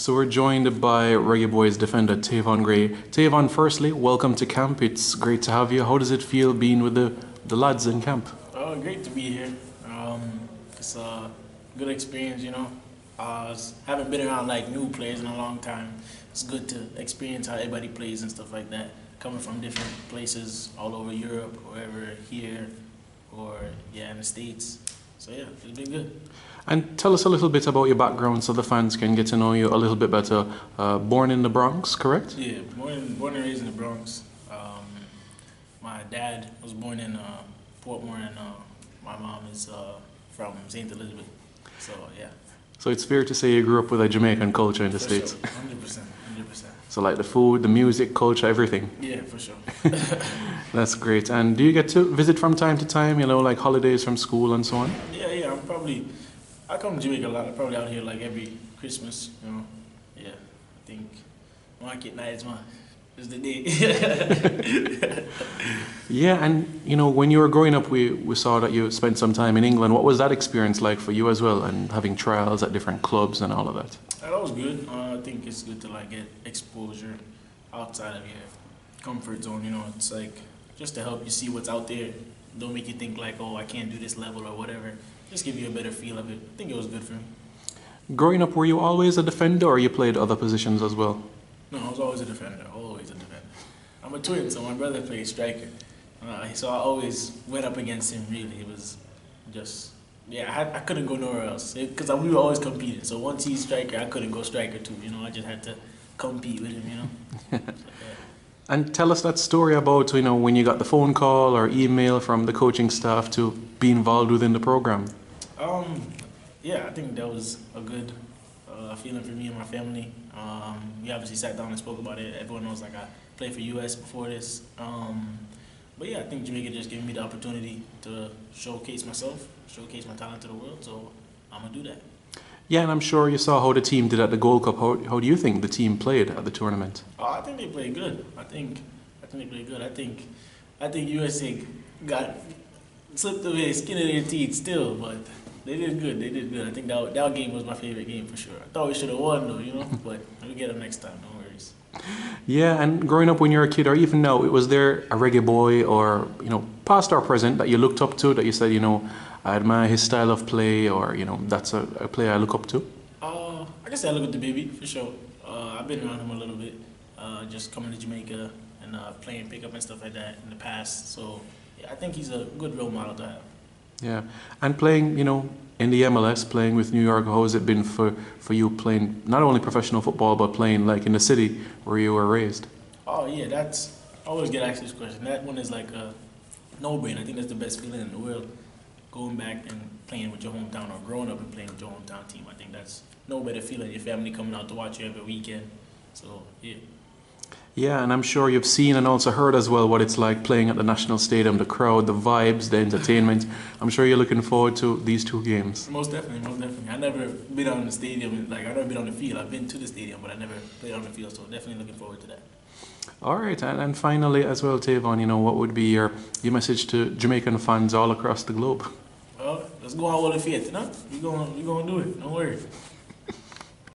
So we're joined by Reggae Boyz defender Tayvon Gray. Tayvon, firstly, welcome to camp. It's great to have you. How does it feel being with the, the lads in camp? Oh, great to be here. Um, it's a good experience, you know. Uh, haven't been around like new players in a long time. It's good to experience how everybody plays and stuff like that. Coming from different places all over Europe, wherever here, or yeah, in the States. So yeah, it's been good. And tell us a little bit about your background so the fans can get to know you a little bit better. Uh, born in the Bronx, correct? Yeah, born, born and raised in the Bronx. Um, my dad was born in uh, Portmore, and uh, my mom is uh, from St. Elizabeth. So yeah. So it's fair to say you grew up with a Jamaican culture in the For States. sure, hundred percent, hundred percent. So like the food, the music, culture, everything. Yeah, for sure. That's great. And do you get to visit from time to time, you know, like holidays from school and so on? Yeah, yeah. I'm probably. I come to Jamaica a lot. I'm probably out here like every Christmas. You know. Yeah. I think market night is my is the day. Yeah, and you know, when you were growing up, we, we saw that you spent some time in England. What was that experience like for you as well, and having trials at different clubs and all of that? that was good. Uh, I think it's good to like get exposure outside of your comfort zone. You know, it's like just to help you see what's out there. Don't make you think like, oh, I can't do this level or whatever. Just give you a better feel of it. I think it was good for me. Growing up, were you always a defender, or you played other positions as well? No, I was always a defender. Always a defender. I'm a twin, so my brother played striker. Uh, so I always went up against him. Really, it was just yeah. I, had, I couldn't go nowhere else because we were always competing. So once he's striker, I couldn't go striker too. You know, I just had to compete with him. You know. So, yeah. And tell us that story about you know when you got the phone call or email from the coaching staff to be involved within the program. Um, yeah, I think that was a good uh, feeling for me and my family. Um, we obviously sat down and spoke about it. Everyone knows like I played for US before this. Um, but yeah, I think Jamaica just gave me the opportunity to showcase myself, showcase my talent to the world. So I'm gonna do that. Yeah, and I'm sure you saw how the team did at the Gold Cup. How, how do you think the team played at the tournament? Oh, I think they played good. I think I think they played good. I think I think USA got slipped away, skin of their teeth still, but they did good. They did good. I think that that game was my favorite game for sure. I thought we should have won though, you know, but we'll get them next time. No worries. Yeah, and growing up when you were a kid, or even now, it was there a reggae boy or you know, past or present, that you looked up to? That you said, you know, I admire his style of play, or you know, that's a, a player I look up to. Uh, I guess I look at the baby for sure. Uh, I've been around him a little bit, uh, just coming to Jamaica and uh, playing pickup and stuff like that in the past. So yeah, I think he's a good role model to have. Yeah, and playing, you know, in the MLS, playing with New York, how has it been for, for you playing not only professional football, but playing like in the city where you were raised? Oh yeah, that's I always get asked this question. That one is like a no-brainer. I think that's the best feeling in the world. Going back and playing with your hometown or growing up and playing with your hometown team. I think that's no better feeling. Your family coming out to watch you every weekend. So yeah. Yeah, and I'm sure you've seen and also heard as well what it's like playing at the National Stadium, the crowd, the vibes, the entertainment. I'm sure you're looking forward to these two games. Most definitely, most definitely. I've never been on the stadium. Like I've never been on the field. I've been to the stadium, but I never played on the field. So definitely looking forward to that. All right, and, and finally as well, Tayvon, you know, what would be your, your message to Jamaican fans all across the globe? Well, let's go out with a faith, you know? We going we gonna do it. Don't worry.